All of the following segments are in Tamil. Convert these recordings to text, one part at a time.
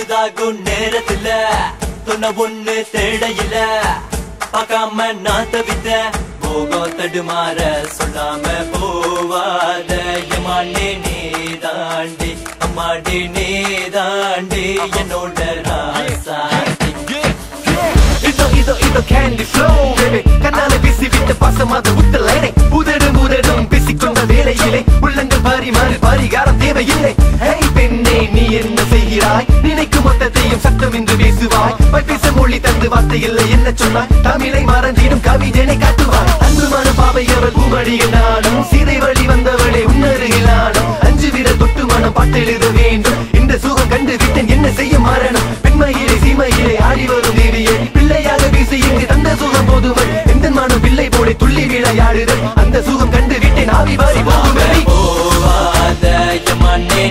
பொழுதாகும் நேரத்துல. துணை ஒண்ணு தேடையில. பார்க்காம நான் தவித்த போகம் தடுமாற சொல்லாம போவாத. எமாண்டே நீ தாண்டி. அம்மாடி நீ தாண்டி. என்னோட ராசாடி இதோ இதோ இதோ கேண்டி ஃப்ளோ பேபி கண்ணால வீசி விட்ட பாசமாக உத்தலைனை உதடும் உதடும் பேசிக்கொண்ட வேளையிலே. உள்ளங்கள் பரிமாறு பரிகாரம் தேவையில்லை. பெண்ணே நீ என்ன செய்கிறாய்? நினைக்கும் மொத்தத்தையும் சத்தம் என்று பேசுவாய். பேச மொழி தந்து வார்த்தை இல்லை என்ன சொன்னாய்? தமிழை மறந்திடும் கவிதனை காட்டுவாய். அன்புமான பாவை அவள் பூமடியில் நானும் சீதை வழி வந்தவளே உன்னருகிலானும் அஞ்சு விரல் தொட்டு மனம் பாட்டெழுத வேண்டும். இந்த சுகம் கண்டு விட்டேன் என்ன செய்ய மரணம் பெண்மையிலே சீமையிலே ஆடி வரும் தேவியே பிள்ளையாக வீசி இங்கு தந்த சுகம் போதுவள் எந்த மனம் பிள்ளை போல துள்ளி விளையாடுதல் அந்த சுகம் கண்டு விட்டேன் ஆவி வாரி போகும். போவாத மண்ணே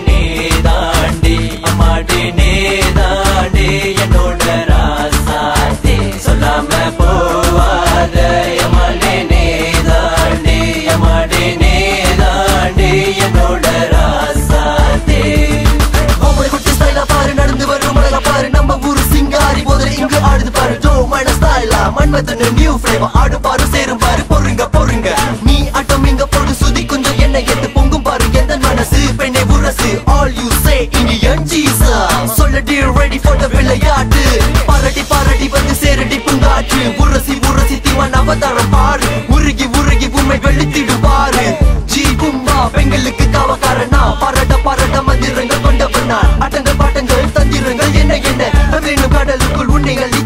ஸ்டைலா மெத்தட் நியூ ஃப்ளேவர் ஆடு பாரு சேரும் பாரு பொறுங்க பொறுங்க. நீ அட்டம் இங்க போடு சுதி கொஞ்சம் என்ன எத்து பொங்கும் பாரு. எந்த மனசு? பெண்ணை உரசு. ஆல் யூ சே இந்தியன் ஜீசா சொல்லடி ரெடி ஃபார் த விளையாட்டு. பாரடி பாரடி வந்து சேரடி பூங்காற்று. உரசி உரசி தீவன் அவதாரம் பாரு. உருகி உருகி உண்மை வெளுத்திடுவாரு. ஜி கும்பா பெண்களுக்கு காவக்காரனா? பரட பரட மந்திரங்கள் கொண்டவனா? நான் பாட்டங்கள் தந்திரங்கள் என்ன என்ன? வேணும் கடலுக்குள் உன்னைகள் நீ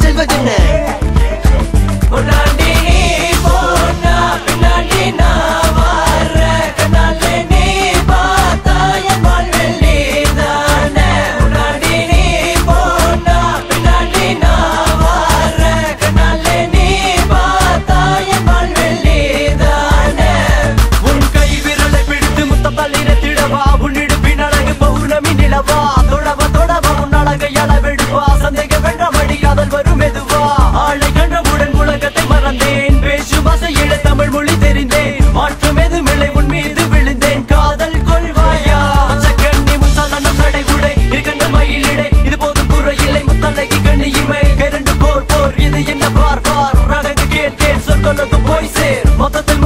தெரிந்தேன் மாற்றம் எதுமில்லை உன் மீது விழுந்தேன். காதல் கொள்வாயா? கண்ணி முத்தாளம் கடை உடை இருக்கின்ற மயிலிடை இது போதும் குறையில்லை. முத்தலைக்கு கண்ணி இமை. இரண்டு போர் போர். இது என்ன பார் பார் போய் சேர். மொத்தத்தில்